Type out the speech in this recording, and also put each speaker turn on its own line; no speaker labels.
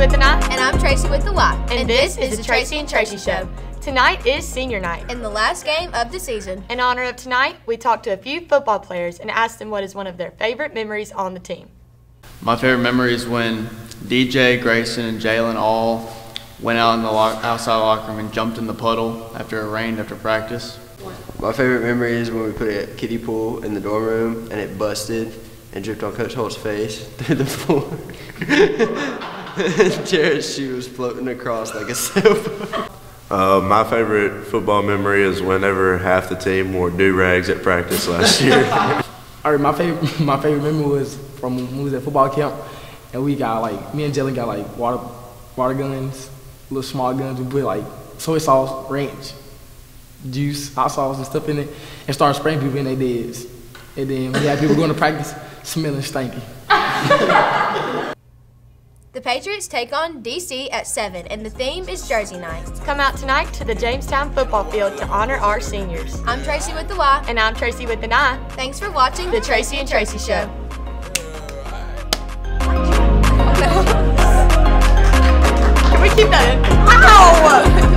with an I.
And I'm Tracy with the Y.
And, this, is the Traci and Tracy Show. Tonight is senior night.
And the last game of the season.
In honor of tonight, we talked to a few football players and asked them what is one of their favorite memories on the team.
My favorite memory is when DJ, Grayson, and Jalen all went out in the lock, outside locker room and jumped in the puddle after it rained after practice.
My favorite memory is when we put a kiddie pool in the dorm room and it busted and dripped on Coach Holt's face through the floor. Jared's shoe was floating across like a sailboat.
Uh, my favorite football memory is whenever half the team wore do rags at practice last year.
All right, my favorite my favorite memory was from when we was at football camp, and we got like me and Jalen got like water water guns, little small guns. We put like soy sauce, ranch, juice, hot sauce, and stuff in it, and started spraying people in their beds. And then we had people going to practice smelling stinky.
The Patriots take on DC at 7, and the theme is Jersey Night.
Come out tonight to the Jamestown football field to honor our seniors.
I'm Tracy with the Y.
And I'm Traci with an I.
Thanks for watching
The Traci and Tracy Show. Can we keep that in?